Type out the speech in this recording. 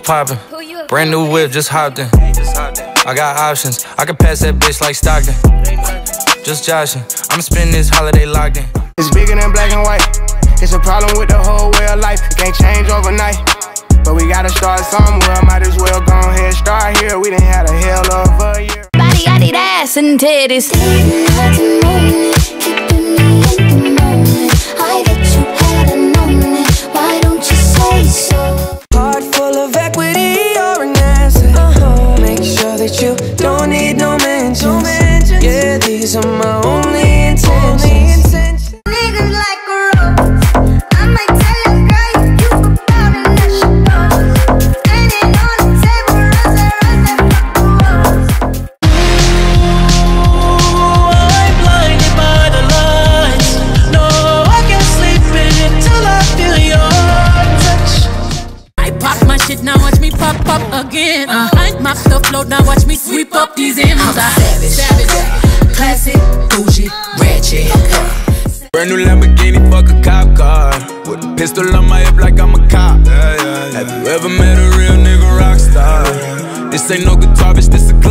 poppin'. Brand new whip, just hopped in. I got options. I can pass that bitch like Stockton. Just joshing. I'ma spend this holiday locked in. It's bigger than black and white. It's a problem with the whole way of life. It can't change overnight. But we gotta start somewhere. Might as well go ahead, start here. We done had a hell of a year. Body, got it, ass and titties. Pop up again. Uh, I mop the floor, now watch me sweep up these M's. I'm savage, savage, classic, bougie, ratchet. Brand new Lamborghini, fuck a cop car. With a pistol on my hip like I'm a cop. Have you ever met a real nigga rock star? This ain't no guitar, bitch, this a Glock.